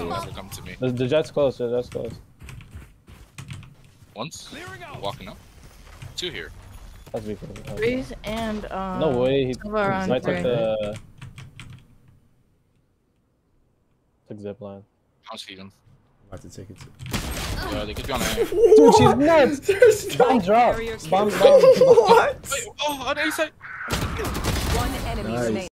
They will never come to me. The, the Jett's close. The Jett's close. Once, walking up. Two here. That's be close. Breeze and um. No way. He he might take the... took zipline. I'll see him. I have to take it. To... Yeah, they could be on air. Dude, she's nuts. There's Bomb no... drop. Barrier Bomb skip. bomb. what? Wait, oh, on A side. One enemy Nice.